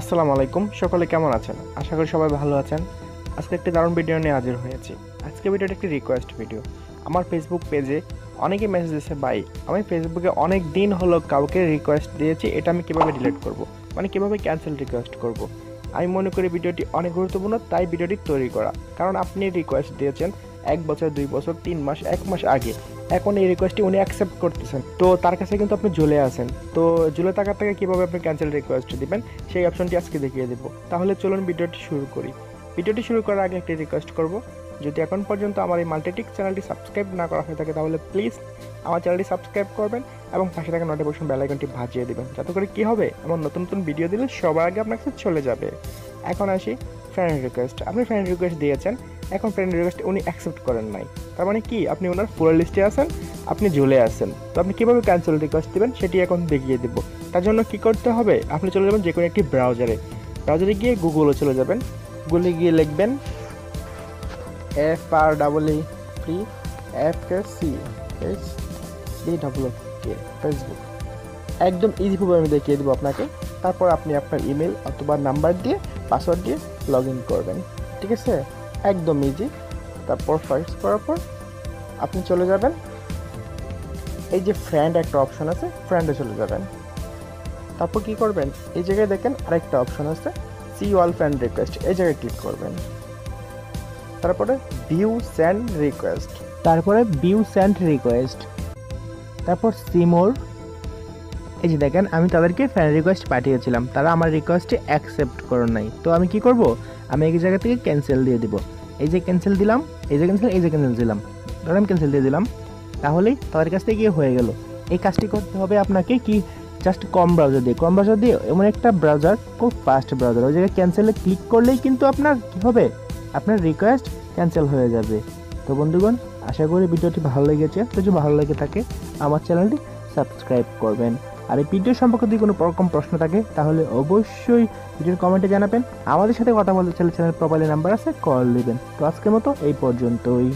আসসালামু আলাইকুম, সকলে কেমন আছেন? আশা করি সবাই ভালো আছেন। আজকে একটি দারুণ ভিডিও নিয়ে হাজির হয়েছি। আজকে ভিডিওটা একটি রিকোয়েস্ট ভিডিও আমার ফেসবুক পেজে অনেকেই মেসেজ দিয়েছে, ভাই, আমি ফেসবুকে অনেক দিন হলো কাউকে রিকোয়েস্ট দিয়েছি, এটা আমি কীভাবে ডিলিট করব? মানে কীভাবে ক্যান্সেল রিকোয়েস্ট করব? আমি মনে করি ভিডিওটি অনেক গুরুত্বপূর্ণ, তাই ভিডিওটি তৈরি করা। কারণ আপনি রিকোয়েস্ট দিয়েছেন এক বছর, দুই বছর, তিন মাস, এক মাস আগে। এখন এই রিকোয়েস্টটি উনি অ্যাকসেপ্ট করতেছেন। তো তার কাছে কিন্তু আপনি ঝুলে আছেন। তো ঝুলে থাকার থেকে কীভাবে আপনি ক্যান্সেল রিকোয়েস্ট দিবেন, সেই অপশনটি আজকে দেখিয়ে দেবো। তাহলে চলুন ভিডিওটি শুরু করি। ভিডিওটি শুরু করার আগে একটি রিকোয়েস্ট করব। যদি এখন পর্যন্ত আমার এই মাল্টিটিক চ্যানেলটি সাবস্ক্রাইব না করা হয়ে থাকে, তাহলে প্লিজ আমার চ্যানেলটি সাবস্ক্রাইব করবেন এবং পাশে থাকা নোটিফিকেশন বেল আইকনটি ভাজিয়ে দেবেন। যাতে করে কী হবে? এমন নতুন নতুন ভিডিও দিলে সবার আগে আপনার কাছে চলে যাবে। এখন আসি ফ্রেন্ড রিকোয়েস্ট আপনি ফ্রেন্ড রিকোয়েস্ট দিয়েছেন। এখন ফ্রেন্ড রিকোয়েস্ট উনি অ্যাকসেপ্ট করেন নাই। তার মানে কি? আপনি ওনার পুরো লিস্টে আছেন, আপনি ঝুলে আছেন। তো আপনি কীভাবে ক্যান্সেল রিকোয়েস্ট দেবেন সেটি এখন দেখিয়ে দেবো। তার জন্য কি করতে হবে? আপনি চলে যাবেন যে কোনো একটি ব্রাউজারে ব্রাউজারে গিয়ে গুগলে চলে যাবেন। গুগলে গিয়ে লিখবেন F R double E free F K C H D double K Facebook একদম ইজিভাবে আমি দেখিয়ে দেবো আপনাকে। তারপর আপনি আপনার ইমেল অথবা নাম্বার দিয়ে পাসওয়ার্ড দিয়ে লগ ইন করবেন। ঠিক আছে? একদম ইজি তারপর ফার্স্ট করার পর আপনি চলে যাবেন। এই যে ফ্রেন্ড একটা অপশন আছে ফ্রেন্ডে চলে যাবেন। তারপর কি করবেন? এই জায়গায় দেখেন আরেকটা অপশন আছে সি অল ফ্রেন্ড রিকোয়েস্ট এই জায়গায় ক্লিক করবেন। তারপরে ভিউ সেন্ড রিকোয়েস্ট তারপরে ভিউ সেন্ড রিকোয়েস্ট তারপর সিমোর এই যে দেখেন, আমি তাদেরকে ফ্রেন্ড রিকোয়েস্ট পাঠিয়েছিলাম। তারা আমার রিকোয়েস্টে অ্যাকসেপ্ট করে নাই। তো আমি কি করব? আমি এই জায়গা থেকে ক্যান্সেল দিয়ে দিব। এই যে ক্যান্সেল দিলাম, এই যে ক্যান্সেল এই যে ক্যান্সেল দিলাম। ধরো আমি ক্যান্সেল দিয়ে দিলাম। তাহলেই তাদের কাছ থেকে গিয়ে হয়ে গেল। এই কাজটি করতে হবে আপনাকে কি জাস্ট কম ব্রাউজার দিয়ে। কম ব্রাউজার দিয়ে এমন একটা ব্রাউজার খুব ফাস্ট ব্রাউজার ওই জায়গায় ক্যান্সেলে ক্লিক করলেই কিন্তু আপনার কি হবে? আপনার রিকোয়েস্ট ক্যান্সেল হয়ে যাবে। তো বন্ধুগণ, আশা করি ভিডিওটি ভালো লেগেছে। তো যদি ভালো লেগে থাকে, আমার চ্যানেলটি সাবস্ক্রাইব করবেন। আর এই ভিডিও সম্পর্কে যদি কোনো রকম প্রশ্ন থাকে, তাহলে অবশ্যই ভিডিওর কমেন্টে জানাবেন। আমাদের সাথে কথা বলতে চাইলে চ্যানেল প্রোফাইলে নাম্বার আছে, কল দেবেন। তো আজকের মতো এই পর্যন্তই।